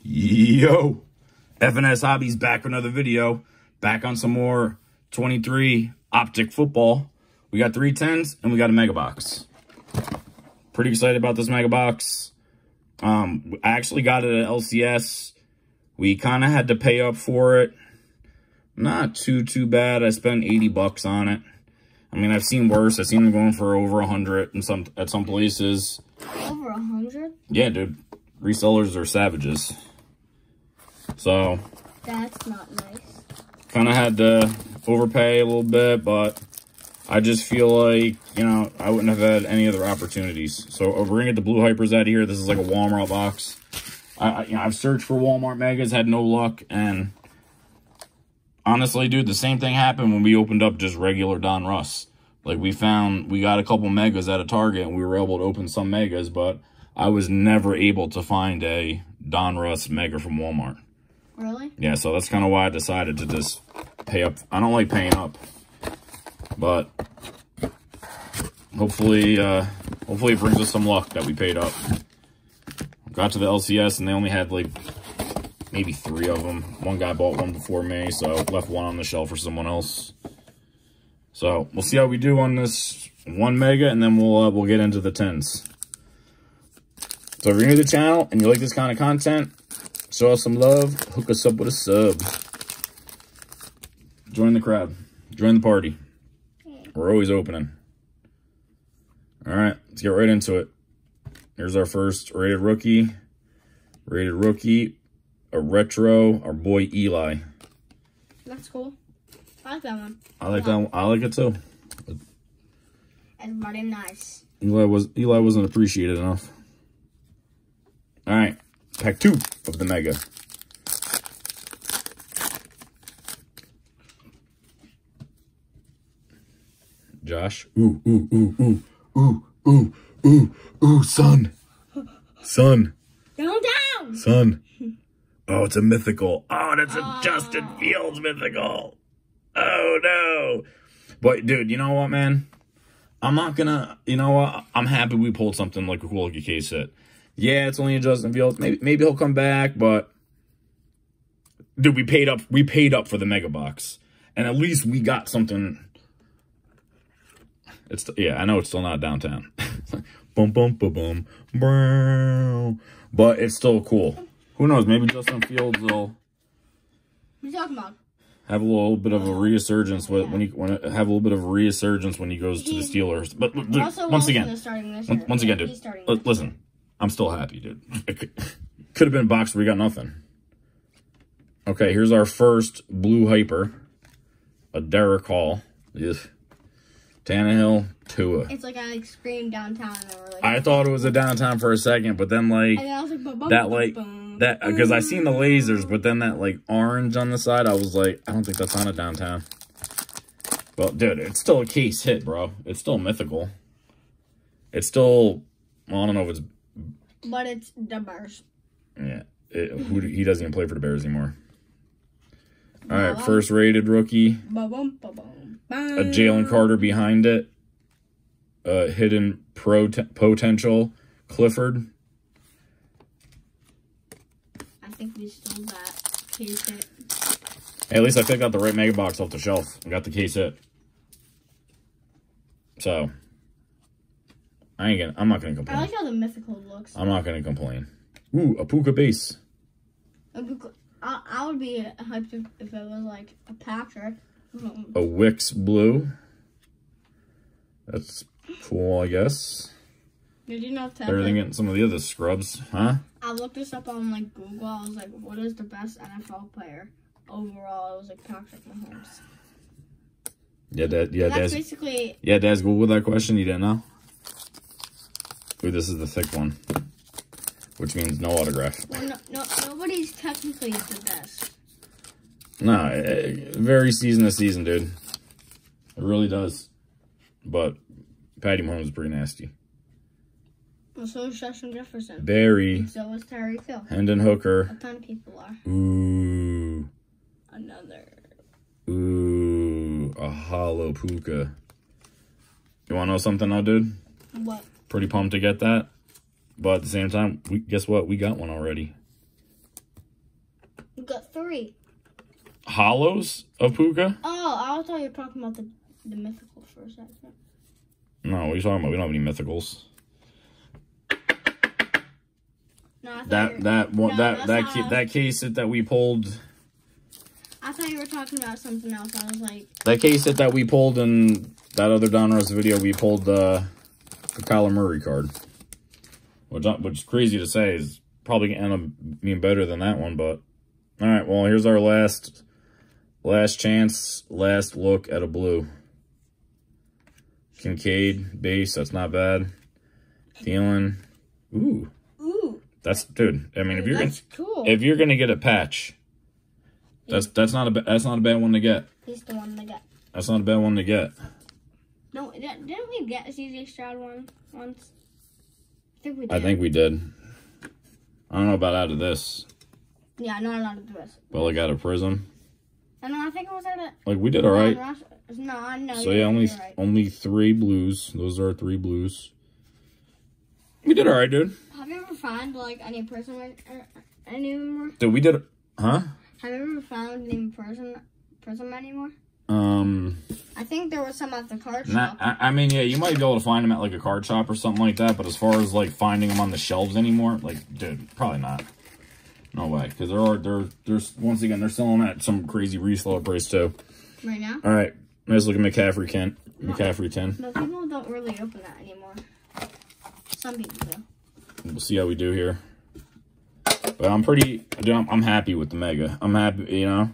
Yo, F&S Hobbies back for another video. Back on some more 23 optic football. We got three tins and we got a mega box. Pretty excited about this mega box. Um, I actually got it at LCS. We kind of had to pay up for it. Not too, too bad. I spent 80 bucks on it. I mean, I've seen worse. I've seen them going for over 100 in some at some places. Over a hundred? Yeah, dude. Resellers are savages. So, That's not nice. kind of had to overpay a little bit, but I just feel like, you know, I wouldn't have had any other opportunities. So, uh, we're going to get the Blue Hypers out of here. This is like a Walmart box. I, I, you know, I've searched for Walmart Megas, had no luck, and honestly, dude, the same thing happened when we opened up just regular Donruss. Like, we found, we got a couple Megas at a Target, and we were able to open some Megas, but I was never able to find a Donruss Mega from Walmart. Really? Yeah, so that's kind of why I decided to just pay up. I don't like paying up, but hopefully, uh, hopefully it brings us some luck that we paid up. Got to the LCS and they only had like maybe three of them. One guy bought one before me, so left one on the shelf for someone else. So we'll see how we do on this one mega, and then we'll uh, we'll get into the tins. So if you're new to the channel and you like this kind of content, show us some love. Hook us up with a sub. Join the crowd. Join the party. We're always opening. All right, let's get right into it. Here's our first rated rookie. Rated rookie. A retro. Our boy Eli. That's cool. I like that one. I like that. One. I like it too. It's very nice. Eli was Eli wasn't appreciated enough. All right, pack two of the mega. Josh, ooh ooh ooh ooh ooh ooh ooh ooh son, son, Downtown! son. Oh, it's a mythical. Oh, that's a Justin Fields mythical. Oh no, but dude, you know what, man? I'm not gonna, you know what? I'm happy we pulled something like a cool looking case hit. Yeah, it's only a Justin Fields. Maybe maybe he'll come back, but dude, we paid up. We paid up for the mega box, and at least we got something. It's yeah, I know it's still not downtown. boom, boom, boom, boom, boom. But it's still cool. Who knows? Maybe Justin Fields will What talking about? have a little bit of a resurgence with, when he when have a little bit of resurgence when he goes to the Steelers. But Also, once again, starting this once, year. once again, dude, starting li- this listen, I'm still happy, dude. Could, have been boxed, we got nothing. Okay, here's our first blue hyper, a Derek Hall. Ugh. Tannehill, Tua. It's like I like screamed downtown and they were like, I thought it was a downtown for a second, but then like and then I was like, bum, bum, that like bum. that because I seen the mm-hmm. lasers, but then that like orange on the side, I was like, I don't think that's on a downtown. Well, dude, it's still a case hit, bro. It's still mythical. It's still, well, I don't know if it's But it's the Bears. yeah. It, who he doesn't even play for the Bears anymore. All right, Wow. first rated rookie, Bum, bum, bum, bum, a Jalen Carter behind it, uh, hidden pro potential Clifford. I think we stole that case hit. Hey, at least I picked out the right mega box off the shelf I got the case hit. So, I ain't gonna. I'm not gonna complain. I like how the mythical looks. I'm not gonna complain. Ooh, a Puka base. I, I would be hyped if, if it was like a Patrick. A Wicks blue. That's cool, I guess. Did you know that? getting some of the other scrubs, huh? I looked this up on like Google. I was like, what is the best NFL player overall? It was like Patrick Mahomes. Yeah, Dad. Yeah, That's Dad's. basically Yeah, Dad's Google that question. You didn't know. Ooh, this is the thick one, which means no autograph. well, no, no nobody's technically the best. No, it, eh, very season to season, dude. It really does. But Patty Mahomes is pretty nasty. Well, so is Justin Jefferson. Very. So is Terry Hill. Hendon Hooker. A ton of people are. Ooh. Another. Ooh. A hollow puka. You want to know something, though, dude? What? Pretty pumped to get that. But at the same time, we guess what? We got one already. You got three. Hollows of Puka? Oh, I thought you were talking about the the mythical for a second. No, what are you talking about? We don't have any mythicals. No, I thought you That that one No, that that ca- that case that, that we pulled I thought you were talking about something else. I was like, that case that, that we pulled in that other Donruss video we pulled uh, the Kyler Murray card. Which uh, which is crazy to say is probably gonna end up being better than that one, but all right, well here's our last last chance, last look at a blue. Kincaid base, that's not bad. Thielen. Ooh. ooh, That's dude. I mean if you're gonna cool. if you're gonna get a patch, that's that's not a that's not a bad one to get. He's the one that got. That's not a bad one to get. No, di- didn't we get a CJ Stroud one once? I think we did. I think we did. I don't know about out of this, Yeah, not a lot of this. but like out of Prizm, And I think it was at a. like we did all right. No, I know. So yeah, only right. only three blues. Those are three blues. We did all right, dude. Have you ever found like any person like uh, anymore? Dude, we did. Huh? Have you ever found any person person anymore? Um. I think there was some at the card shop. I, I mean, yeah, you might be able to find them at like a card shop or something like that. But as far as like finding them on the shelves anymore, like, dude, probably not. No way, because there are there there's once again they're selling at some crazy resale price too. right now. All right, let's look at McCaffrey Kent. McCaffrey tin. But people don't really open that anymore. Some people do. We'll see how we do here. But I'm pretty. I'm happy with the mega. I'm happy. You know.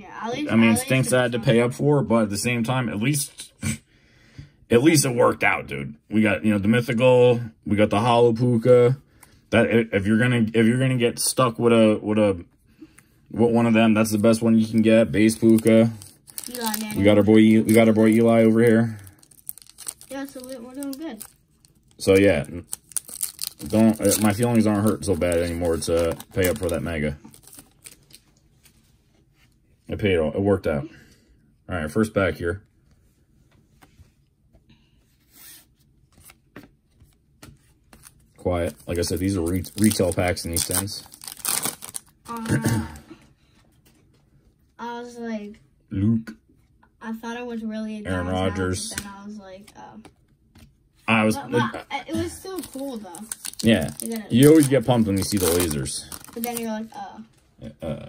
Yeah, at least. I mean, at stinks I had to pay up for but at the same time, at least, at least it worked out, dude. We got you know the mythical, we got the hollow puka. That if you're gonna if you're gonna get stuck with a with a with one of them, that's the best one you can get. Base puka. Eli Manning. We got our boy we got our boy Eli over here. Yeah, so we- we're doing good. So yeah, don't uh, my feelings aren't hurt so bad anymore to pay up for that mega. It paid. It worked out. All right, first back here. Quiet. Like I said, these are re retail packs in these tins. Uh, I was like, Luke. I thought it was really Aaron Rodgers. Then I was like, oh. I was. But, but it was still cool though. yeah. You You always get pumped when you see the lasers. But then you're like, oh. Uh,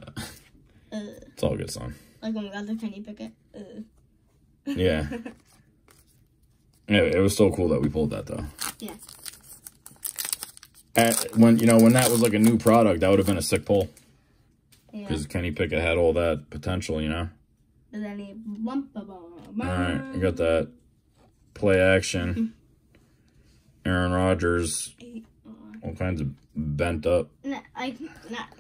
Uh, it's all a good, son. like when we got the Kenny Pickett. Uh. Yeah. yeah. It was so cool that we pulled that though. Yeah. At, when you know when that was like a new product, that would have been a sick pull Yeah. because Kenny Pickett had all that potential, you know. But then he bump bump bump. All right, you got that play action. Aaron Rodgers, all kinds of bent up, nah,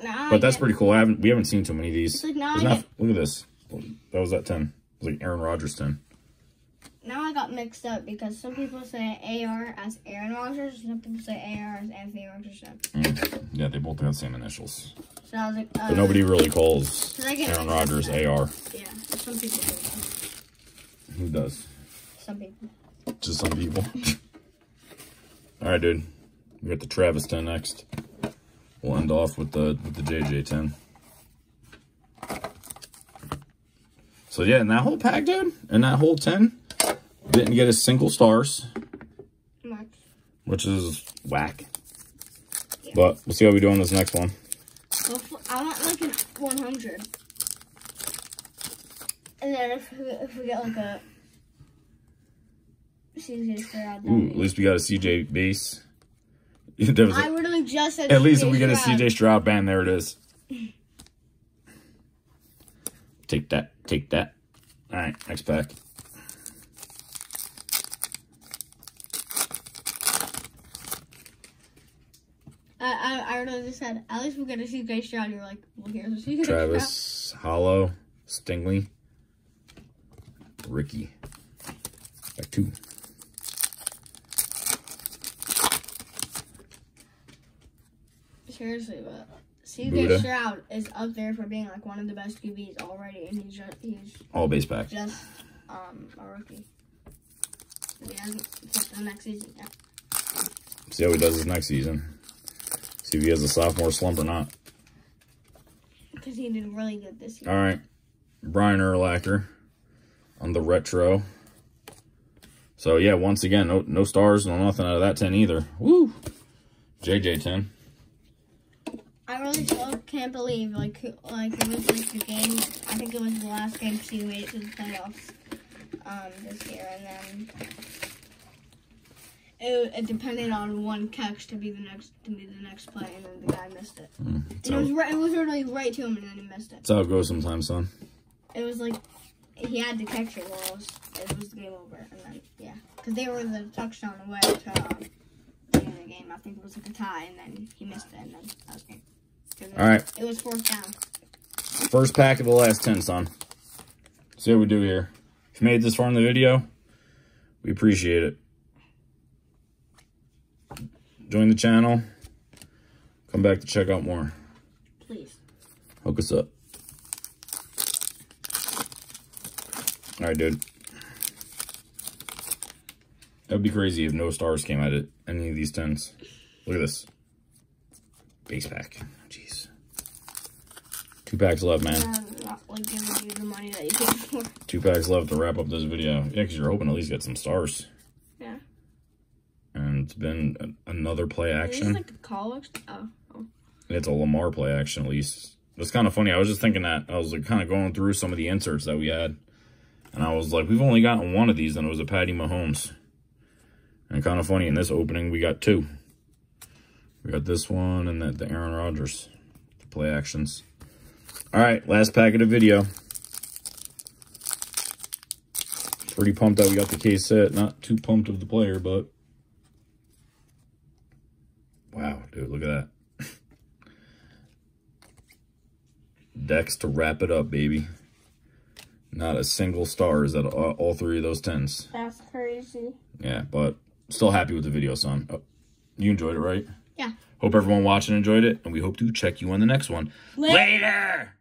nah, but that's pretty cool. I haven't we haven't seen too many of these. It's like not- look at this. That was that tin. It was like Aaron Rodgers tin. now I got mixed up because some people say AR as Aaron Rodgers, some people say AR as Anthony Richardson. Mm. Yeah, they both got the same initials, So I was like, uh, but nobody really calls Cause I get Aaron Rodgers AR. Yeah, some people do. Who does? Some people. Just some people. All right, dude. We got the Travis tin next. We'll end off with the with the JJ tin. So yeah, in that whole pack, dude, in that whole tin, didn't get a single stars, Much. which is whack. But we'll see how we do on this next one. I want like an 100. And then if we, if we get like a CJ Stroud, that'd Ooh, at least we got a CJ base. There was a- I literally just said At least we get a. CJ Stroud band, there it is. Take that, take that. All right, next pack. I, I, I literally just said, at least we get a CJ Stroud. You're like, well, here's a CJ Stroud. Travis, Hollow, Stingley, Ricky. Back two. Seriously, but CJ Stroud is up there for being like one of the best QBs already, and he's just, he's All base pack. just um a rookie. He hasn't played the next season yet. See how he does this next season. See if he has a sophomore slump or not. because he did really good this year. All right. Brian Urlacher on the retro. So, yeah, once again, no, no stars, no nothing out of that tin either. Woo! JJ tin. I really still can't believe like like it was like the game. I think it was the last game she made it to the playoffs um, this year, and then it, it depended on one catch to be the next to be the next play, and then the guy missed it. Mm, it was right, it was really right to him, and then he missed it. that's how it goes sometimes, son. It was like he had to catch it, or else it was game over, and then yeah, because they were the touchdown away to the end of the game. I think it was like a tie, and then he missed it, and then that was game. All right. It was fourth down. First pack of the last tin, son. See what we do here. If you made this far in the video, we appreciate it. Join the channel. Come back to check out more. Please. Hook us up. All right, dude. That'd be crazy if no stars came out of any of these tins. Look at this. Base pack. Oh, jeez. Two packs left, man. I'm not like giving you the money that you paid for. Two packs left to wrap up this video. Yeah, because you're hoping to at least get some stars. Yeah. And it's been a- another play action. this like the college? Oh, oh. It's a Lamar play action, at least. It's kind of funny. I was just thinking that. I was like kind of going through some of the inserts that we had. And I was like, we've only gotten one of these, and it was a Patty Mahomes. And kind of funny, in this opening, we got two. We got this one and the, the Aaron Rodgers play actions. All right, last packet of video. Pretty pumped that we got the case set. Not too pumped of the player, but... Wow, dude, look at that. Decks to wrap it up, baby. Not a single star is at all, all three of those tins. That's crazy. Yeah, but still happy with the video, son. Oh, you enjoyed it, right? Yeah. Hope everyone watching enjoyed it, and we hope to check you on the next one. Later. Later!